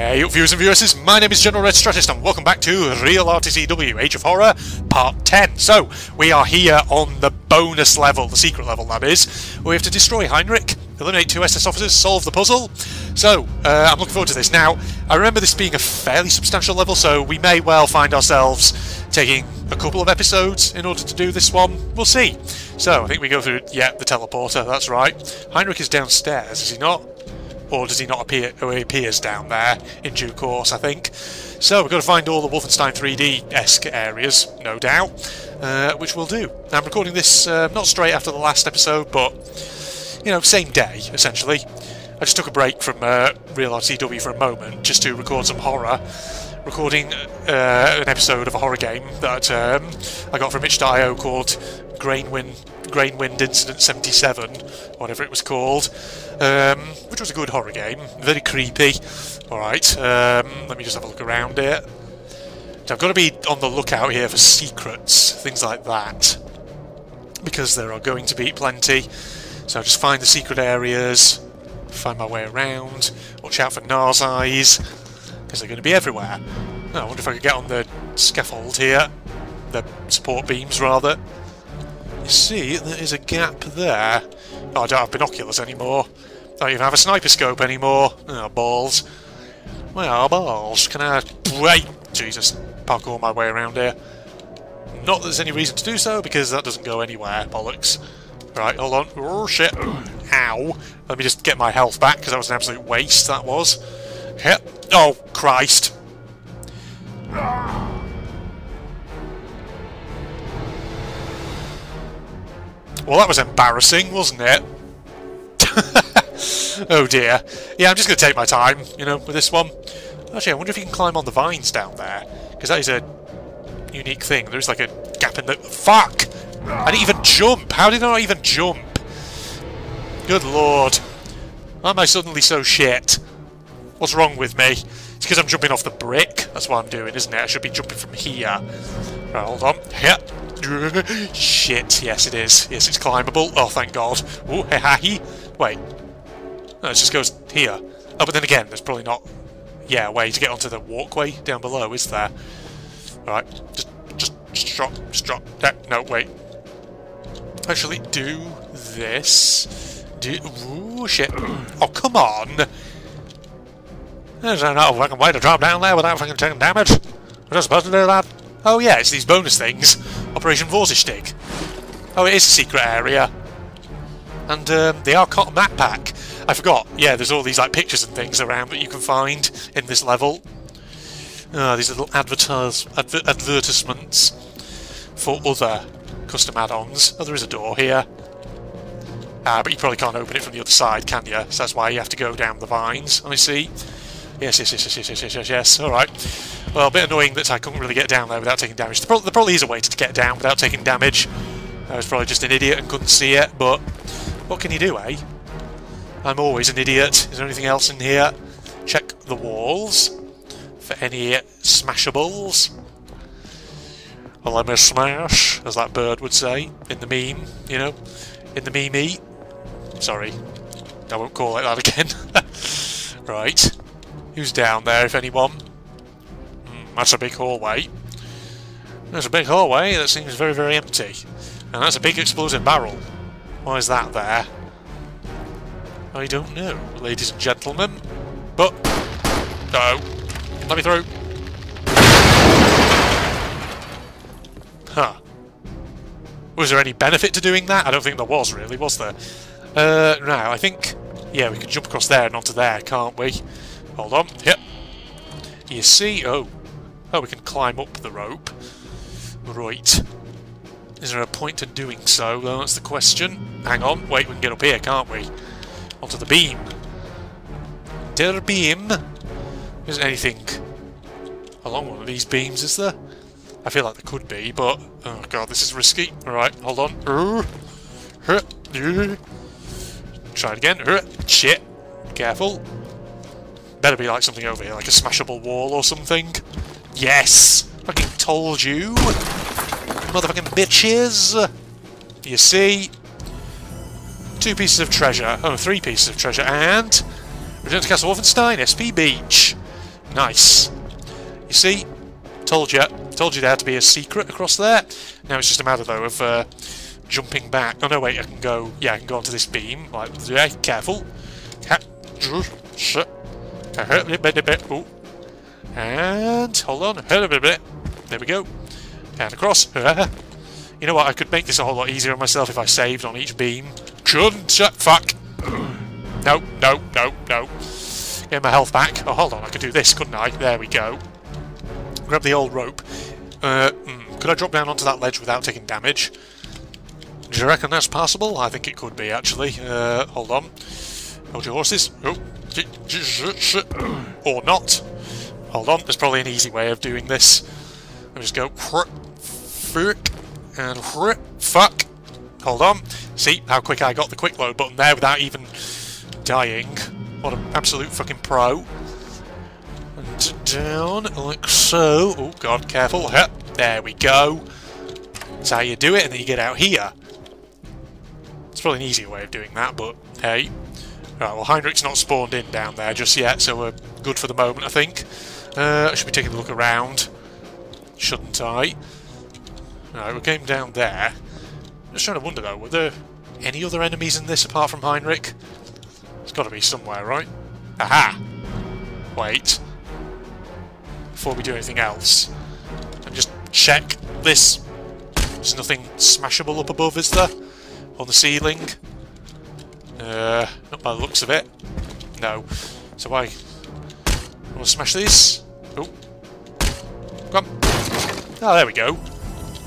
Hey viewers and viewers, my name is General Red Strategist and welcome back to Real RTCW Age of Horror Part 10. So, we are here on the bonus level, the secret level that is. We have to destroy Heinrich, eliminate two SS officers, solve the puzzle. So, uh, I'm looking forward to this. Now, I remember this being a fairly substantial level, so we may well find ourselves taking a couple of episodes in order to do this one. We'll see. So, I think we go through, yeah, the teleporter, that's right. Heinrich is downstairs, is he not? Or does he not appear? Oh, he appears down there in due course, I think. So we've got to find all the Wolfenstein 3D-esque areas, no doubt, uh, which we'll do. Now, I'm recording this uh, not straight after the last episode, but you know, same day essentially. I just took a break from uh, Real RTW for a moment just to record some horror. Recording uh, an episode of a horror game that um, I got from itch.io called Grainwind, Grainwind Incident 77, whatever it was called um, which was a good horror game. Very creepy. Alright, um, let me just have a look around it. So I've got to be on the lookout here for secrets, things like that. Because there are going to be plenty. So I'll just find the secret areas, find my way around, watch out for Nars eyes, because they're going to be everywhere. Oh, I wonder if I could get on the scaffold here. The support beams, rather. You see, there is a gap there. Oh, I don't have binoculars anymore. I Don't even have a sniper scope anymore. Oh, balls. Well, balls. Can I... Wait! Jesus. Parkour my way around here. Not that there's any reason to do so, because that doesn't go anywhere. Bollocks. Right, hold on. Oh, shit. Ow. Let me just get my health back, because that was an absolute waste, that was. Yep. Oh, Christ. Well, that was embarrassing, wasn't it? oh dear. Yeah, I'm just going to take my time, you know, with this one. Actually, I wonder if you can climb on the vines down there. Because that is a unique thing. There's like a gap in the... Fuck! I didn't even jump! How did I not even jump? Good lord. Why am I suddenly so shit? What's wrong with me? It's because I'm jumping off the brick. That's what I'm doing, isn't it? I should be jumping from here. Right, hold on. Here. Shit, yes it is. Yes, it's climbable. Oh, thank God. Hey, hi. Wait. No, it just goes here. Oh, but then again, there's probably not, yeah, way to get onto the walkway down below, is there? Alright, just, just, just drop, just drop. no, wait. Actually, do this. Do, ooh, shit. Oh, come on! There's no fucking way to drop down there without fucking taking damage. We're not supposed to do that. Oh yeah, it's these bonus things. Operation Vorsichtig. Oh, it is a secret area. And um, the Arcot map pack. I forgot. Yeah, there's all these like pictures and things around that you can find in this level. Uh, these little advertise, adver advertisements for other custom add-ons. Oh, there is a door here. Uh, but you probably can't open it from the other side, can you? So that's why you have to go down the vines, I see. Yes, yes, yes, yes, yes, yes, yes, yes. All right. Well, a bit annoying that I couldn't really get down there without taking damage. There probably, there probably is a way to get down without taking damage. I was probably just an idiot and couldn't see it, but what can you do, eh? I'm always an idiot. Is there anything else in here? Check the walls for any smashables. Well, let me smash, as that bird would say, in the meme, you know, in the meme Sorry, I won't call it that again. right, who's down there, if anyone? That's a big hallway. There's a big hallway that seems very, very empty. And that's a big explosive barrel. Why is that there? I don't know, ladies and gentlemen. But... No. Let me through. Huh. Was there any benefit to doing that? I don't think there was, really, was there? Uh, no, I think... Yeah, we can jump across there and onto there, can't we? Hold on. Yep. You see... Oh, Oh, we can climb up the rope. Right. Is there a point to doing so? Well, that's the question. Hang on. Wait, we can get up here, can't we? Onto the beam. Der beam. Isn't anything along one of these beams, is there? I feel like there could be, but... Oh god, this is risky. Alright, hold on. Try it again. Shit. Careful. Better be like something over here, like a smashable wall or something. Yes! Fucking told you! Motherfucking bitches! You see? Two pieces of treasure. Oh, three pieces of treasure. And... Return to Castle Wolfenstein, SP Beach. Nice. You see? Told you. Told you there had to be a secret across there. Now it's just a matter, though, of uh, jumping back. Oh, no, wait, I can go... Yeah, I can go onto this beam. Like, yeah, careful. And, hold on. Hold a bit a bit. There we go. And across. You know what, I could make this a whole lot easier on myself if I saved on each beam. Shouldn't. Fuck. No, no, no, no. Get my health back. Oh, hold on, I could do this, couldn't I? There we go. Grab the old rope. Uh, mm, could I drop down onto that ledge without taking damage? Do you reckon that's possible? I think it could be, actually. Uh, hold on. Hold your horses. Oh. Or not. Hold on, there's probably an easy way of doing this. Me just go... And... Fuck! Hold on. See how quick I got the quick load button there without even dying. What an absolute fucking pro. And down, like so. Oh god, careful. There we go. That's how you do it, and then you get out here. It's probably an easier way of doing that, but hey. Right, well Heinrich's not spawned in down there just yet, so we're good for the moment, I think. Uh, I should be taking a look around. Shouldn't I? Right, we came down there. Just trying to wonder though, were there any other enemies in this apart from Heinrich? It's got to be somewhere, right? Aha! Wait. Before we do anything else, and just check this. There's nothing smashable up above, is there? On the ceiling? Uh, not by the looks of it. No. So I... To smash these. Oh. Come on. Oh, there we go.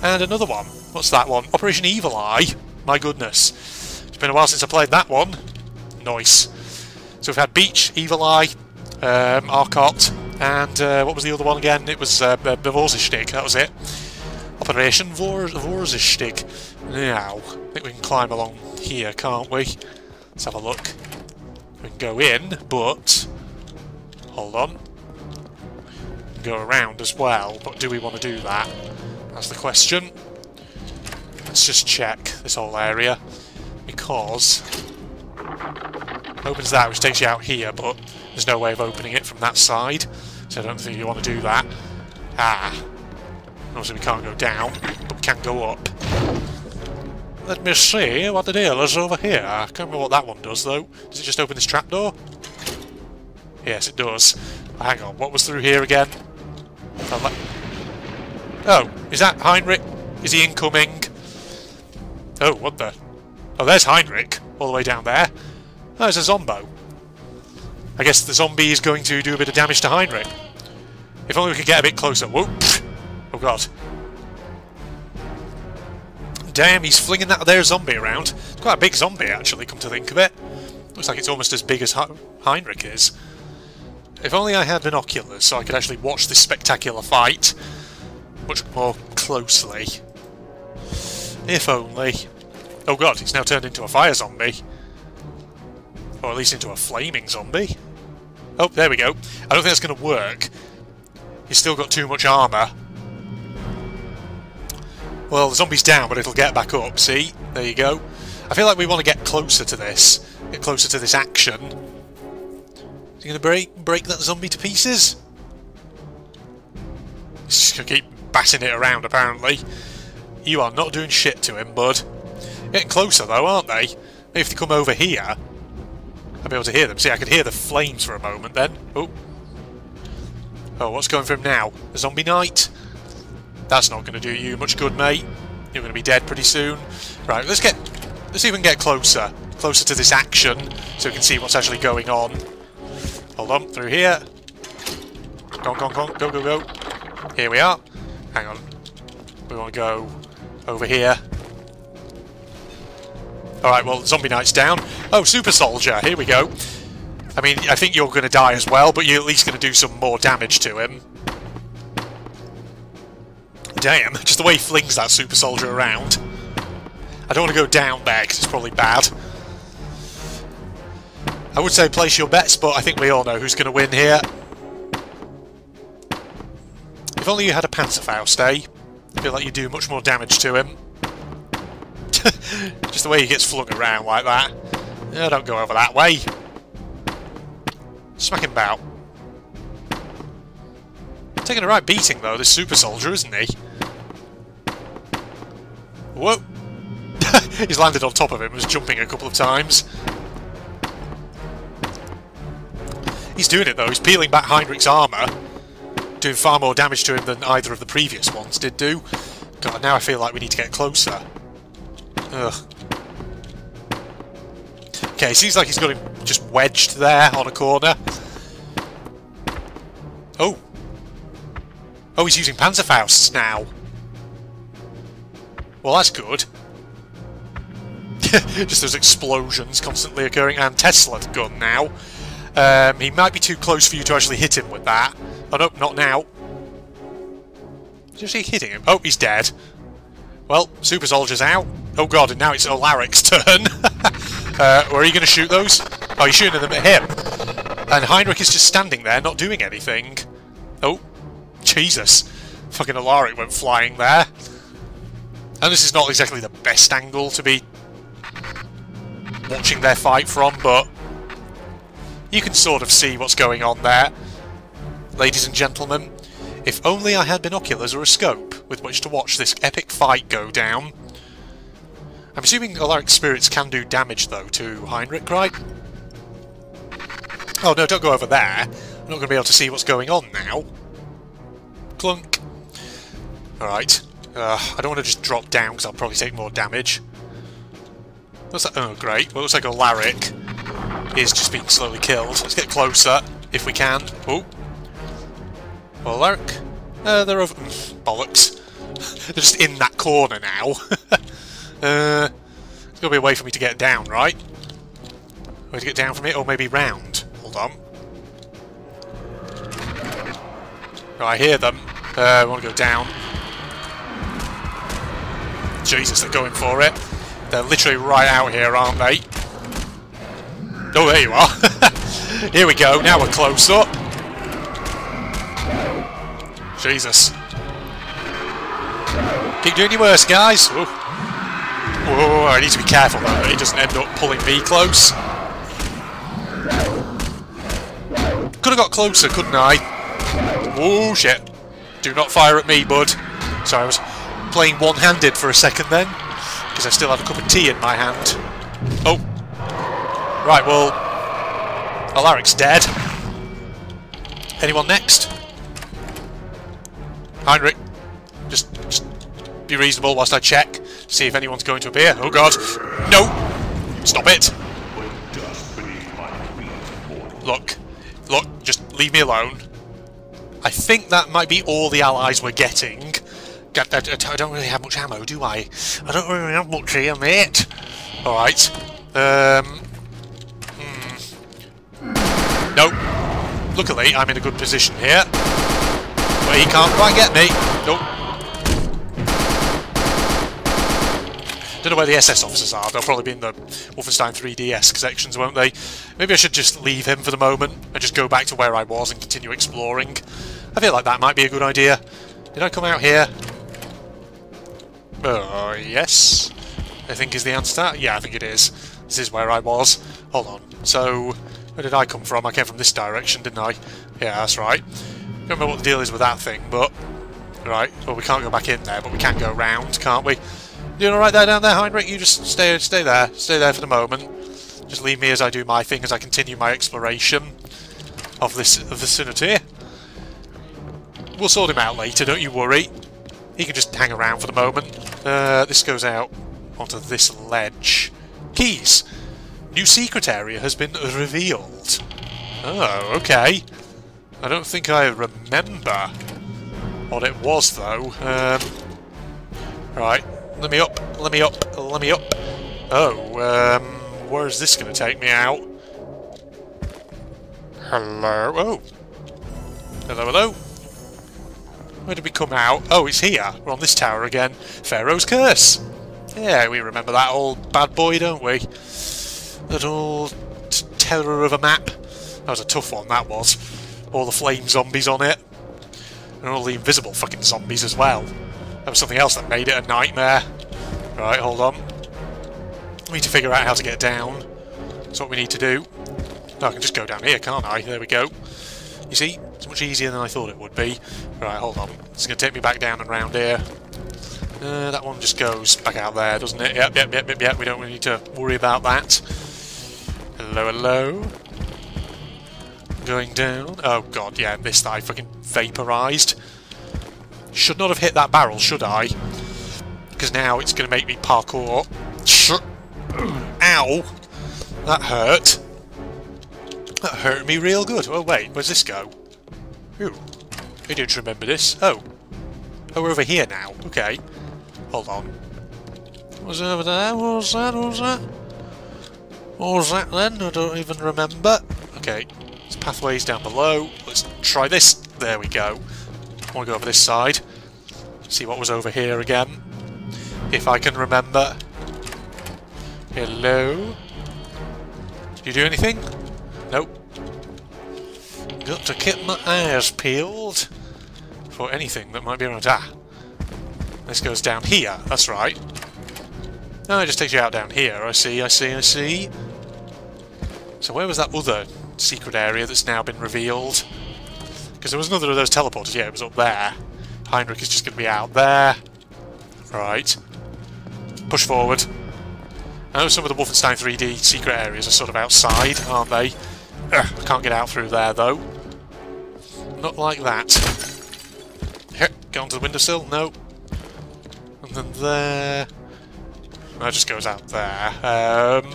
And another one. What's that one? Operation Evil Eye. My goodness. It's been a while since I played that one. Nice. So we've had Beach, Evil Eye, um, Arcot, and uh, what was the other one again? It was uh, Bavorzistig, that was it. Operation Vor Vorsichtig. Now, I think we can climb along here, can't we? Let's have a look. We can go in, but... Hold on. Go around as well, but do we want to do that? That's the question. Let's just check this whole area, because opens that, which takes you out here, but there's no way of opening it from that side, so I don't think you want to do that. Ah. Obviously we can't go down, but we can go up. Let me see what the deal is over here. I can't remember what that one does, though. Does it just open this trapdoor? Yes, it does. Hang on, what was through here again? Oh, is that Heinrich? Is he incoming? Oh, what the? Oh, there's Heinrich, all the way down there. Oh, it's a Zombo. I guess the zombie is going to do a bit of damage to Heinrich. If only we could get a bit closer. Whoop! Oh god. Damn, he's flinging that there zombie around. It's quite a big zombie, actually, come to think of it. Looks like it's almost as big as Heinrich is. If only I had binoculars so I could actually watch this spectacular fight much more closely. If only. Oh god, he's now turned into a fire zombie. Or at least into a flaming zombie. Oh, there we go. I don't think that's going to work. He's still got too much armour. Well, the zombie's down, but it'll get back up, see? There you go. I feel like we want to get closer to this. Get closer to this action. Going to break, break that zombie to pieces? He's just to keep batting it around, apparently. You are not doing shit to him, bud. Getting closer, though, aren't they? Maybe if they come over here, I'll be able to hear them. See, I could hear the flames for a moment then. Oh. Oh, what's going for him now? A zombie knight? That's not going to do you much good, mate. You're going to be dead pretty soon. Right, let's get... Let's even get closer. Closer to this action, so we can see what's actually going on. Hold on, through here. Go, go, go, go, go, go. Here we are. Hang on. We want to go over here. Alright, well, Zombie Knight's down. Oh, Super Soldier, here we go. I mean, I think you're going to die as well, but you're at least going to do some more damage to him. Damn, just the way he flings that Super Soldier around. I don't want to go down there, because it's probably bad. I would say place your bets, but I think we all know who's going to win here. If only you had a Panzerfaust, eh? I feel like you do much more damage to him. Just the way he gets flung around like that. don't go over that way. Smack him about. taking a right beating, though, this super soldier, isn't he? Whoa! He's landed on top of him, was jumping a couple of times. He's doing it, though. He's peeling back Heinrich's armour, doing far more damage to him than either of the previous ones did do. God, now I feel like we need to get closer. Ugh. Okay, seems like he's got him just wedged there on a corner. Oh. Oh, he's using Panzerfausts now. Well, that's good. just those explosions constantly occurring. And Tesla gun now. Um, he might be too close for you to actually hit him with that. Oh no, not now. Just hitting him. Oh, he's dead. Well, Super Soldier's out. Oh god, and now it's Alaric's turn. uh, where are you going to shoot those? Oh, you're shooting them at him. And Heinrich is just standing there, not doing anything. Oh, Jesus. Fucking Alaric went flying there. And this is not exactly the best angle to be watching their fight from, but you can sort of see what's going on there. Ladies and gentlemen, if only I had binoculars or a scope with which to watch this epic fight go down. I'm assuming Alaric Spirits can do damage, though, to Heinrich, right? Oh, no, don't go over there. I'm not going to be able to see what's going on now. Clunk. Alright. Uh, I don't want to just drop down, because I'll probably take more damage. What's that? Oh, great. Well, looks like Alaric is just being slowly killed. Let's get closer, if we can. Oh. Well, Alaric. Uh, they're over... Mm, bollocks. they're just in that corner now. uh, it's got to be a way for me to get down, right? Way to get down from it, or maybe round. Hold on. Oh, I hear them. Uh, I want to go down. Jesus, they're going for it. They're literally right out here, aren't they? Oh, there you are. here we go. Now we're close up. Jesus. Keep doing your worst, guys. Ooh. Whoa, I need to be careful that he doesn't end up pulling me close. Could have got closer, couldn't I? Oh shit. Do not fire at me, bud. Sorry, I was playing one-handed for a second then, because I still had a cup of tea in my hand. Right, well... Alaric's dead. Anyone next? Heinrich, just, just be reasonable whilst I check, see if anyone's going to appear. Oh god. No! Stop it! Look. Look, just leave me alone. I think that might be all the allies we're getting. I don't really have much ammo, do I? I don't really have much here, mate. Alright. Um... Nope. Luckily, I'm in a good position here. But he can't quite get me. Nope. Don't know where the SS officers are. They'll probably be in the Wolfenstein 3DS sections, won't they? Maybe I should just leave him for the moment and just go back to where I was and continue exploring. I feel like that might be a good idea. Did I come out here? Uh, yes. I think is the answer to that. Yeah, I think it is. This is where I was. Hold on. So, where did I come from? I came from this direction, didn't I? Yeah, that's right. Don't remember what the deal is with that thing, but... Right, well we can't go back in there, but we can go round, can't we? Doing alright there down there, Heinrich? You just stay stay there. Stay there for the moment. Just leave me as I do my thing, as I continue my exploration of this vicinity. We'll sort him out later, don't you worry. He can just hang around for the moment. Uh, this goes out onto this ledge. Keys! New secret area has been revealed. Oh, okay. I don't think I remember what it was, though. Um, right, let me up, let me up, let me up. Oh, um, where is this going to take me out? Hello? Oh. Hello, hello. Where did we come out? Oh, it's here. We're on this tower again. Pharaoh's Curse. Yeah, we remember that old bad boy, don't we? Old terror of a map. That was a tough one, that was. All the flame zombies on it. And all the invisible fucking zombies as well. That was something else that made it a nightmare. Right, hold on. We need to figure out how to get down. That's what we need to do. I can just go down here, can't I? There we go. You see? It's much easier than I thought it would be. Right, hold on. It's going to take me back down and round here. Uh, that one just goes back out there, doesn't it? Yep, yep, yep, yep, yep. We don't really need to worry about that. Hello, hello. Going down. Oh, God, yeah, this that I fucking vaporised. Should not have hit that barrel, should I? Because now it's going to make me parkour. Ow! That hurt. That hurt me real good. Oh, wait, where's this go? Ooh, I don't remember this. Oh. Oh, we're over here now. Okay. Hold on. What was over there? What was that? What was that? What was that then? I don't even remember. Okay. There's pathways down below. Let's try this. There we go. I want to go over this side. See what was over here again. If I can remember. Hello? Did you do anything? Nope. Got to keep my eyes peeled for anything that might be around. Ah! This goes down here, that's right. No, it just takes you out down here. I see, I see, I see. So where was that other secret area that's now been revealed? Because there was another of those teleporters. Yeah, it was up there. Heinrich is just going to be out there. Right. Push forward. I know some of the Wolfenstein 3D secret areas are sort of outside, aren't they? Ugh, I can't get out through there, though. Not like that. Get onto the windowsill? No. And then there... That just goes out there. Um,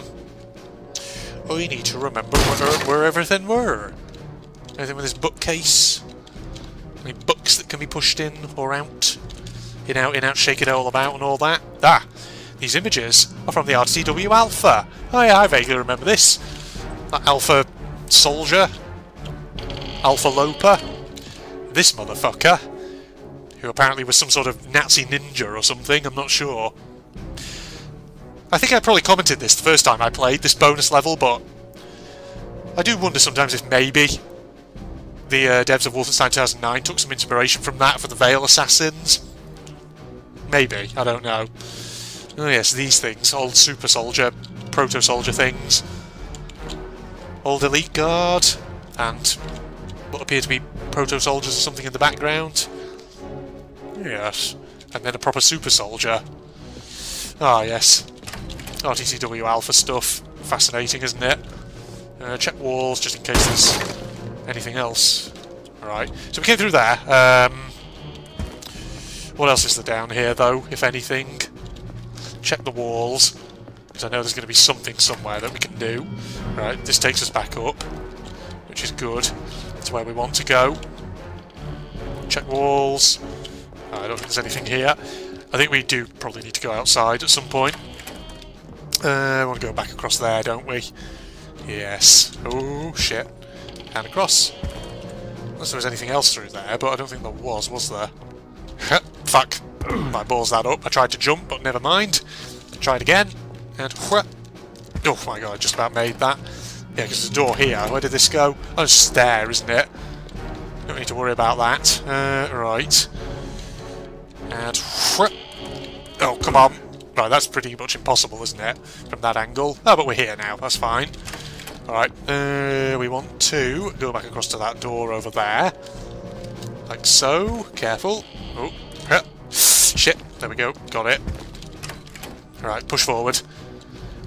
we need to remember where, where everything were. Anything with this bookcase? Any books that can be pushed in or out? In, out, in, out, shake it all about and all that? Ah! These images are from the RTW Alpha. Oh yeah, I vaguely remember this. That Alpha Soldier. Alpha Loper. This motherfucker. Who apparently was some sort of Nazi ninja or something, I'm not sure. I think I probably commented this the first time I played this bonus level, but I do wonder sometimes if maybe the uh, devs of Wolfenstein 2009 took some inspiration from that for the Veil Assassins. Maybe, I don't know. Oh yes, these things. Old super soldier, proto soldier things. Old elite guard, and what appear to be proto soldiers or something in the background. Yes, and then a proper super soldier. Ah yes, RTCW Alpha stuff. Fascinating, isn't it? Uh, check walls just in case there's anything else. Alright, so we came through there. Um, what else is there down here, though, if anything? check the walls, because I know there's going to be something somewhere that we can do. Right, this takes us back up, which is good. That's where we want to go. Check walls. I don't think there's anything here. I think we do probably need to go outside at some point. Uh, I to go back across there, don't we? Yes. Oh, shit. And across. Unless there was anything else through there, but I don't think there was, was there? Fuck. I balls that up. I tried to jump, but never mind. Tried again, and oh my god, I just about made that. Yeah, because there's a door here. Where did this go? Oh, it's there, isn't it? Don't need to worry about that. Uh, right. And oh, come on. Right, that's pretty much impossible, isn't it? From that angle. Oh, but we're here now. That's fine. Alright, uh, we want to go back across to that door over there. Like so. Careful. Oh, yeah. Shit, there we go, got it. Alright, push forward.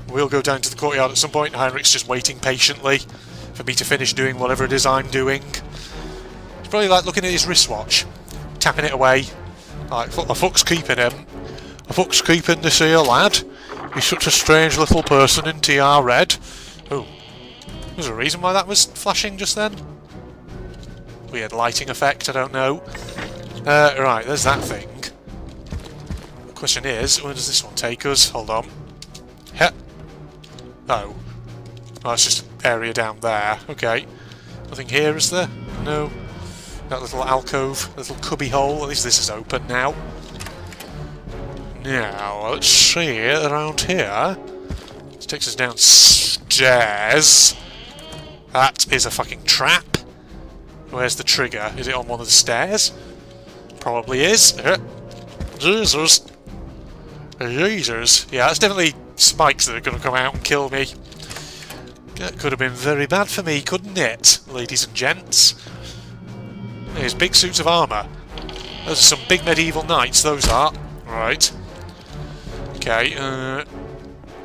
We'll go down to the courtyard at some point. Heinrich's just waiting patiently for me to finish doing whatever it is I'm doing. It's probably like looking at his wristwatch, tapping it away. Like, a fuck's keeping him. A fuck's keeping this here lad. He's such a strange little person in TR red. Oh, there's a reason why that was flashing just then. Weird lighting effect, I don't know. Uh, right, there's that thing. The question is, where does this one take us? Hold on. Heh. Oh. Oh, it's just an area down there. Okay. Nothing here, is there? No. That little alcove, little cubby hole. At least this is open now. Now, let's see around here. This takes us downstairs. That is a fucking trap. Where's the trigger? Is it on one of the stairs? Probably is. Uh, Jesus. Lasers. Yeah, that's definitely spikes that are going to come out and kill me. That could have been very bad for me, couldn't it, ladies and gents? There's big suits of armour. Those are some big medieval knights, those are. Right. Okay, uh...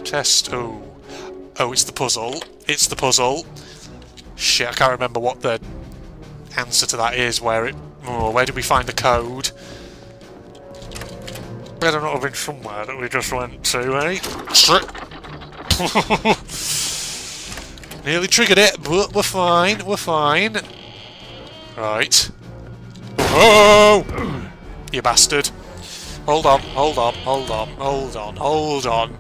Test... Oh. Oh, it's the puzzle. It's the puzzle. Shit, I can't remember what the answer to that is, where it... Oh, where did we find the code? Better not have been somewhere that we just went to, eh? Nearly triggered it, but we're fine, we're fine. Right. Oh! You bastard. Hold on, hold on, hold on, hold on, hold on.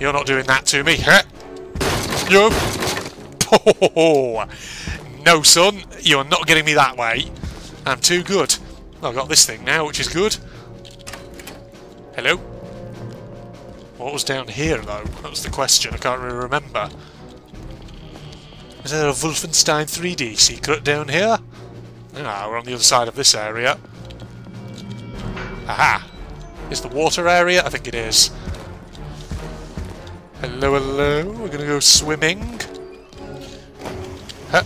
You're not doing that to me. No. Oh, no, son. You're not getting me that way. I'm too good. I've got this thing now, which is good. Hello? What was down here, though? That was the question. I can't really remember. Is there a Wolfenstein 3D secret down here? Ah, we're on the other side of this area. Aha! Is the water area? I think it is. Hello, hello. We're gonna go swimming. Huh.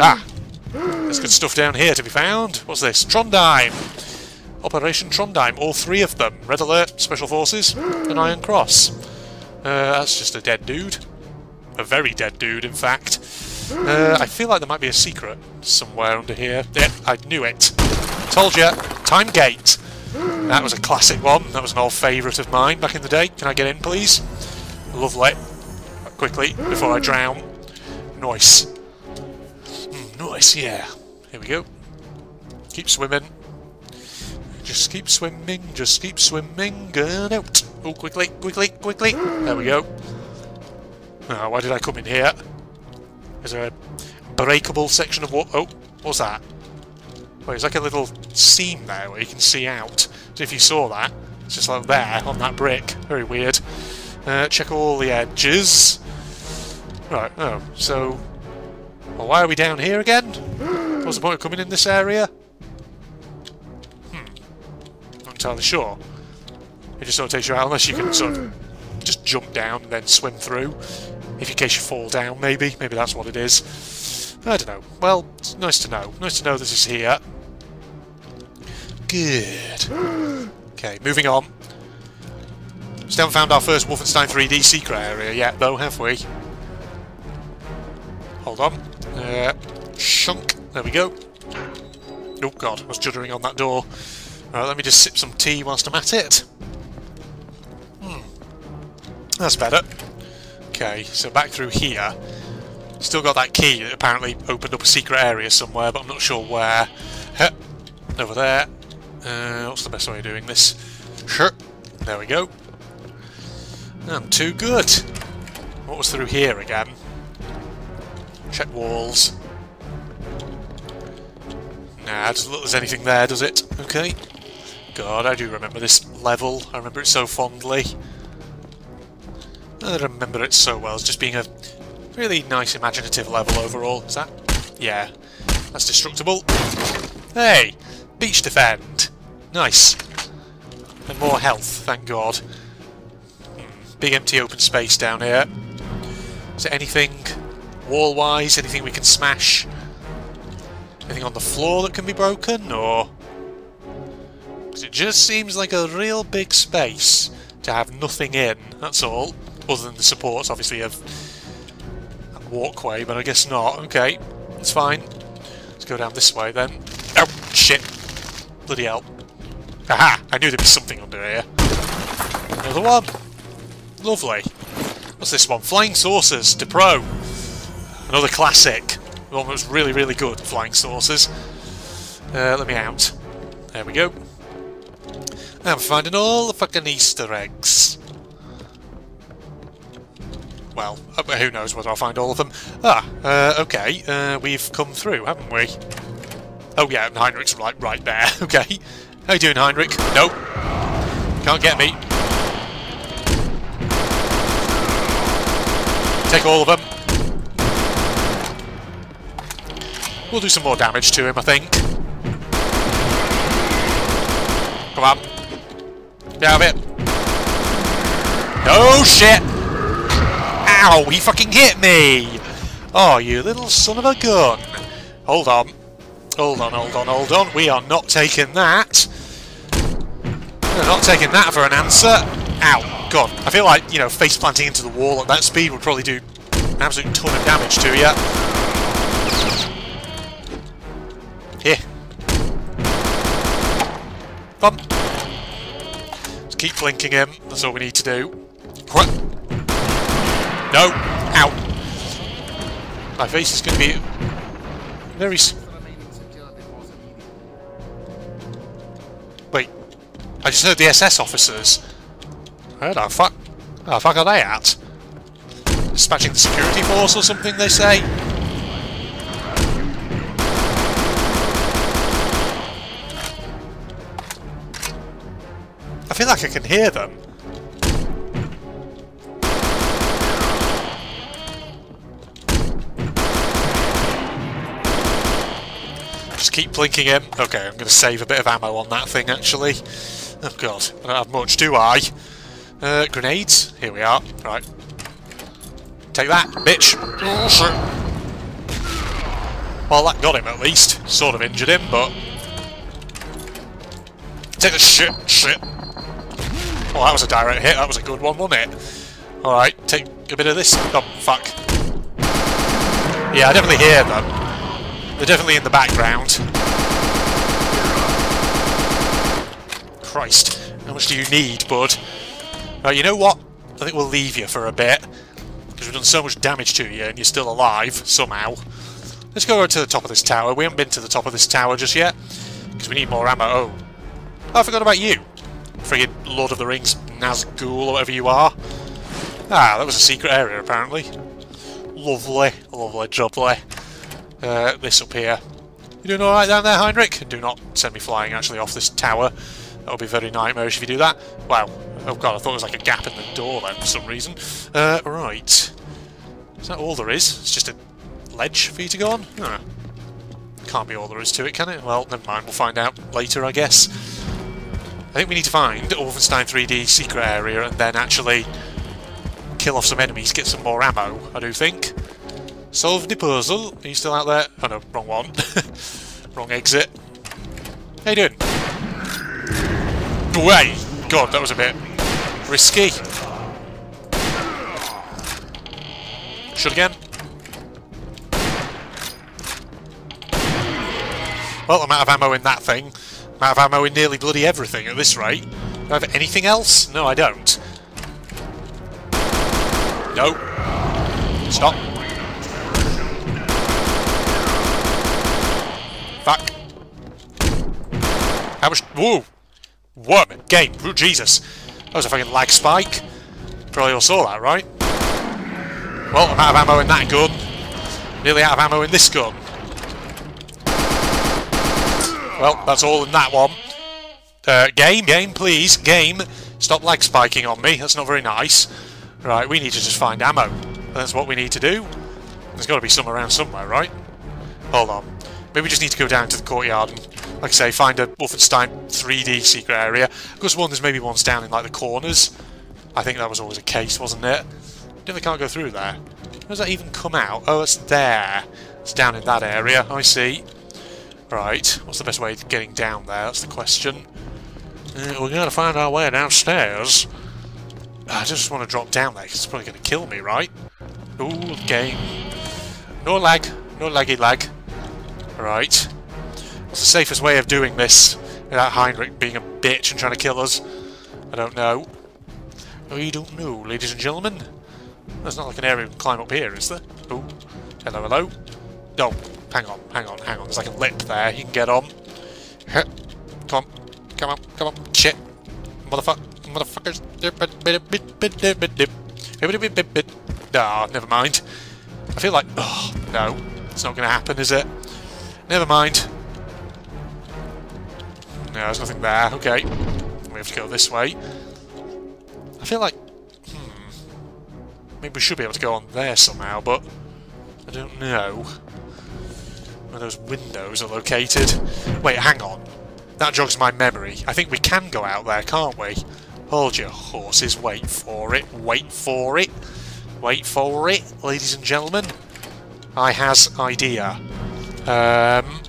Ah! There's good stuff down here to be found. What's this? Trondheim! Operation Trondheim, all three of them. Red Alert, Special Forces, and Iron Cross. Uh, that's just a dead dude. A very dead dude, in fact. Uh, I feel like there might be a secret somewhere under here. Yeah, I knew it. Told you. Time Gate. That was a classic one. That was an old favourite of mine back in the day. Can I get in, please? Lovely. Quickly, before I drown. Nice. Mm, nice, yeah. Here we go. Keep swimming. Just keep swimming, just keep swimming, and out. Oh, quickly, quickly, quickly. There we go. Oh, why did I come in here? Is there a breakable section of water? Oh, what's that? Well, there's like a little seam there where you can see out. So if you saw that, it's just like there, on that brick. Very weird. Uh, check all the edges. Right, oh, so... Well, why are we down here again? What's the point of coming in this area? Hmm. Not entirely sure. It just sort of takes you out, unless you can sort of just jump down and then swim through. If in case you fall down, maybe. Maybe that's what it is. I don't know. Well, it's nice to know. Nice to know this is here. Good. Okay, moving on. Still haven't found our first Wolfenstein 3D secret area yet, though, have we? Hold on. Uh, shunk. There we go. Oh god, I was juddering on that door. Right, let me just sip some tea whilst I'm at it. Hmm. That's better. Okay, so back through here. Still got that key that apparently opened up a secret area somewhere, but I'm not sure where. Over there. Uh, what's the best way of doing this? Sure. There we go. I'm too good. What was through here again? Check walls. Nah, doesn't look there's anything there, does it? Okay. God, I do remember this level. I remember it so fondly. I remember it so well It's just being a really nice imaginative level overall. Is that? Yeah. That's destructible. Hey! Beach defend! Nice. And more health, thank God. Big empty open space down here. Is there anything wall-wise, anything we can smash? Anything on the floor that can be broken, or...? It just seems like a real big space to have nothing in, that's all. Other than the supports, obviously, of a walkway, but I guess not. Okay, it's fine. Let's go down this way, then. Oh, shit. Bloody hell. Aha! I knew there'd be something under here. Another one. Lovely. What's this one? Flying Saucers to Pro. Another classic. One that was really, really good, Flying Saucers. Uh, let me out. There we go. I'm finding all the fucking Easter eggs. Well, uh, who knows whether I'll find all of them. Ah, uh, okay, uh, we've come through, haven't we? Oh yeah, and Heinrich's right, right there, okay. How you doing, Heinrich? Nope. Can't get me. Take all of them. We'll do some more damage to him, I think. Come on. Get out of it. No shit! Ow, he fucking hit me! Oh, you little son of a gun. Hold on. Hold on, hold on, hold on. We are not taking that. We're not taking that for an answer. Ow. God. I feel like, you know, face planting into the wall at that speed would probably do an absolute ton of damage to you. Here. Come. Just keep blinking him. That's all we need to do. What? No. Ow. My face is going to be very... I just heard the SS officers. Where the fuck? Where the fuck are they at? Dispatching the security force or something, they say? I feel like I can hear them. Just keep blinking him. Okay, I'm going to save a bit of ammo on that thing, actually. Oh god, I don't have much, do I? Uh, grenades? Here we are. Right. Take that, bitch! Well, that got him at least. Sort of injured him, but... Take the shit, shit. Oh, that was a direct hit. That was a good one, wasn't it? Alright, take a bit of this. Oh, fuck. Yeah, I definitely hear them. They're definitely in the background. Christ, how much do you need, bud? Right, you know what? I think we'll leave you for a bit. Because we've done so much damage to you and you're still alive, somehow. Let's go over to the top of this tower. We haven't been to the top of this tower just yet. Because we need more ammo. Oh. I forgot about you. Friggin' Lord of the Rings Nazgul or whatever you are. Ah, that was a secret area apparently. Lovely, lovely, jubbly. Uh, this up here. You doing alright down there, Heinrich? Do not send me flying actually off this tower. That would be very nightmarish if you do that. Wow. Oh god, I thought it was like a gap in the door then for some reason. Uh, right. Is that all there is? It's just a ledge for you to go on? Huh. Can't be all there is to it, can it? Well, never mind. We'll find out later, I guess. I think we need to find Wolfenstein 3D secret area and then actually kill off some enemies, get some more ammo, I do think. Solve the puzzle. Are you still out there? Oh no, wrong one. wrong exit. How you doing? Way! God, that was a bit risky. Shoot again. Well, I'm out of ammo in that thing. I'm out of ammo in nearly bloody everything at this rate. Do I have anything else? No, I don't. No. Stop. Fuck. How much... Whoa! Worm! Game! Oh, Jesus! That was a fucking lag spike. Probably all saw that, right? Well, I'm out of ammo in that gun. Nearly out of ammo in this gun. Well, that's all in that one. Uh, game, game, please, game. Stop lag spiking on me. That's not very nice. Right, we need to just find ammo. That's what we need to do. There's got to be some around somewhere, right? Hold on. Maybe we just need to go down to the courtyard and, like I say, find a Wolfenstein 3D secret area. Of course, one, there's maybe ones down in, like, the corners. I think that was always a case, wasn't it? Definitely can't go through there. Where does that even come out? Oh, it's there. It's down in that area. I see. Right. What's the best way of getting down there? That's the question. Uh, we're going to find our way downstairs. I just want to drop down there because it's probably going to kill me, right? Ooh, game. No lag. No laggy lag. Right. What's the safest way of doing this without Heinrich being a bitch and trying to kill us? I don't know. Oh, you don't know, ladies and gentlemen? There's not like an area we can climb up here, is there? Oh, hello, hello. Oh, hang on, hang on, hang on. There's like a lip there you can get on. Come on, come on, come on. Shit. Motherfucker, motherfuckers. Ah, never mind. I feel like... Oh, no. It's not going to happen, is it? Never mind. No, there's nothing there. Okay. We have to go this way. I feel like... Hmm. Maybe we should be able to go on there somehow, but... I don't know. Where those windows are located. Wait, hang on. That jogs my memory. I think we can go out there, can't we? Hold your horses. Wait for it. Wait for it. Wait for it, ladies and gentlemen. I has idea. Um,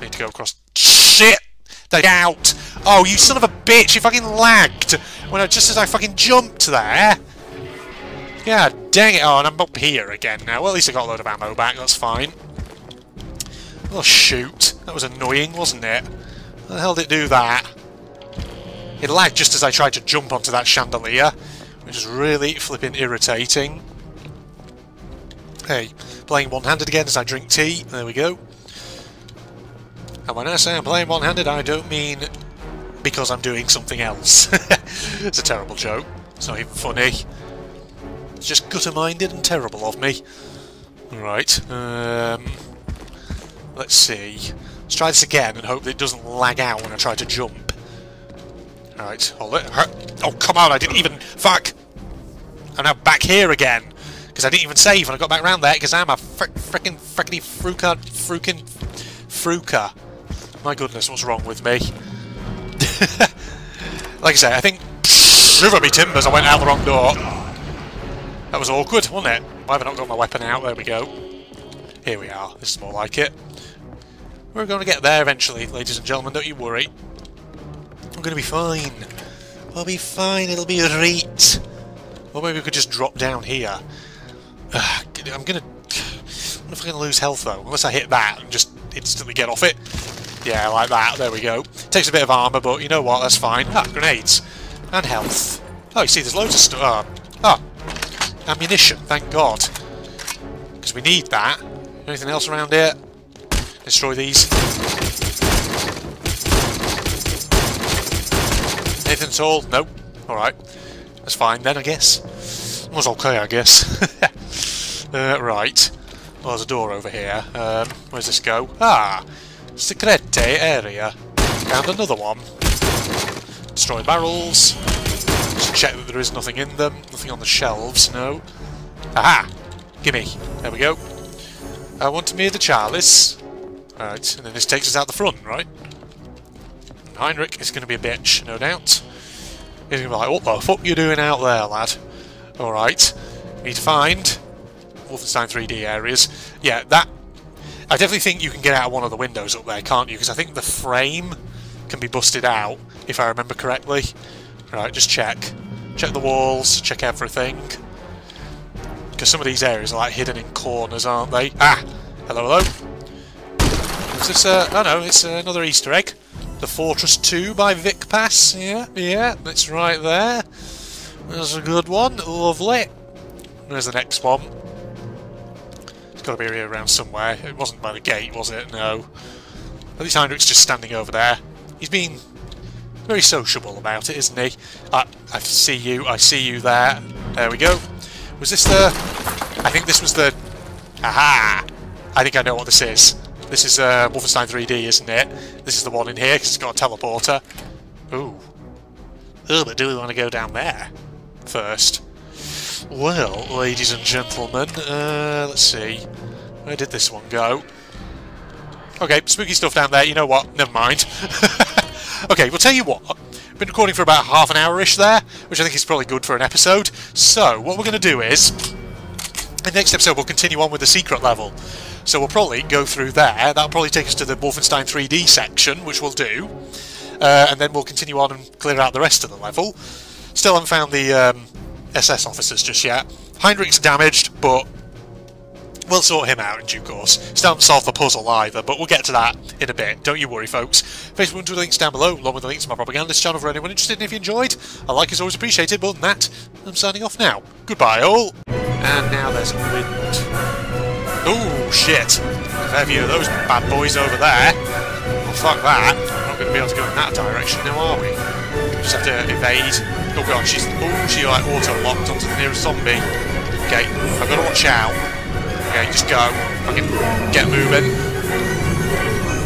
need to go across. Shit! They out! Oh, you son of a bitch! You fucking lagged when I just as I fucking jumped there. Yeah, dang it! Oh, and I'm up here again now. Well, at least I got a load of ammo back. That's fine. Oh shoot! That was annoying, wasn't it? How the hell did it do that? It lagged just as I tried to jump onto that chandelier, which is really flipping irritating. Hey, playing one-handed again as I drink tea. There we go. And when I say I'm playing one-handed, I don't mean because I'm doing something else. it's a terrible joke. It's not even funny. It's just gutter-minded and terrible of me. Right, um, let's see. Let's try this again and hope that it doesn't lag out when I try to jump. Alright, hold it. Oh, come on, I didn't even... Fuck! I'm now back here again. Because I didn't even save when I got back around there, because I'm a frick, frickin' frickety fruka... frukin... My goodness, what's wrong with me? like I say, I think... Shiver me timbers, I went out the wrong door. That was awkward, wasn't it? Why have I not got my weapon out? There we go. Here we are. This is more like it. We're going to get there eventually, ladies and gentlemen, don't you worry. I'm going to be fine. I'll be fine, it'll be right. Or maybe we could just drop down here. Uh, I'm going to... I wonder if I'm going to lose health, though. Unless I hit that and just instantly get off it. Yeah, like that. There we go. Takes a bit of armour, but you know what? That's fine. Ah, grenades. And health. Oh, you see, there's loads of stuff. Uh, ah, ammunition. Thank God. Because we need that. Anything else around here? Destroy these. Anything at all? Nope. Alright. That's fine then, I guess. Was okay, I guess. uh, right. Well, there's a door over here. Um, where's this go? Ah! Secrete area. Found another one. Destroy barrels. Just check that there is nothing in them. Nothing on the shelves, no. Aha! Gimme. There we go. I want to meet the chalice. Right, and then this takes us out the front, right? Heinrich is going to be a bitch, no doubt. He's going to be like, what the fuck you doing out there, lad? Alright, need to find Wolfenstein 3D areas. Yeah, that... I definitely think you can get out of one of the windows up there, can't you? Because I think the frame can be busted out, if I remember correctly. Right, just check. Check the walls, check everything. Because some of these areas are like hidden in corners, aren't they? Ah! Hello, hello. Is this uh oh no, it's another Easter egg. The Fortress 2 by Vic Pass. Yeah, yeah, it's right there. There's a good one. Lovely. There's the next one. Got to be around somewhere. It wasn't by the gate, was it? No. At least Heinrich's just standing over there. He's been very sociable about it, isn't he? I, I see you. I see you there. There we go. Was this the... I think this was the... Aha! I think I know what this is. This is uh, Wolfenstein 3D, isn't it? This is the one in here, because it's got a teleporter. Ooh. Oh, but do we want to go down there first? Well, ladies and gentlemen, uh, let's see. Where did this one go? Okay, spooky stuff down there. You know what? Never mind. okay, we'll tell you what. I've been recording for about half an hour-ish there, which I think is probably good for an episode. So, what we're going to do is, in the next episode, we'll continue on with the secret level. So we'll probably go through there. That'll probably take us to the Wolfenstein 3D section, which we'll do. Uh, and then we'll continue on and clear out the rest of the level. Still haven't found the um, SS officers just yet. Heinrich's damaged, but we'll sort him out in due course. Still haven't solved the puzzle either, but we'll get to that in a bit. Don't you worry, folks. Facebook and Twitter links down below, along with the links to my propagandist channel for anyone interested. And if you enjoyed, a like is always appreciated. But than that, I'm signing off now. Goodbye, all. And now there's wind. Oh shit! Fair view of those bad boys over there. Well, fuck that. We're not going to be able to go in that direction now, are we? we just have to evade. Oh god, she's... Oh, she like auto-locked onto the nearest zombie. Okay, I've got to watch out. Okay, just go. Fucking get moving.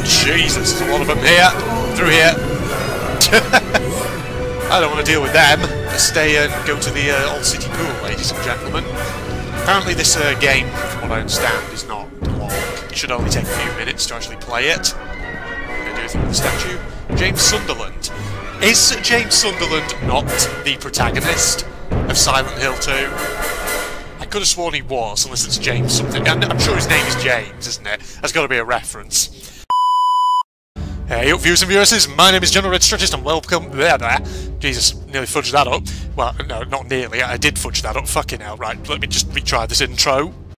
Jesus, there's a lot of them here. Through here. I don't want to deal with them. Let's stay and go to the uh, Old City Pool, ladies and gentlemen. Apparently this uh, game, from what I understand, is not long. It should only take a few minutes to actually play it. I'm going to do with the statue. James Sunderland. Is James Sunderland not the protagonist of Silent Hill 2? I could have sworn he was, unless it's James something. I'm sure his name is James, isn't it? There's got to be a reference. Hey up viewers and viewers, my name is General Red Strategist and welcome there there. Jesus, nearly fudged that up. Well, no, not nearly, I did fudge that up, fucking hell. Right, let me just retry this intro.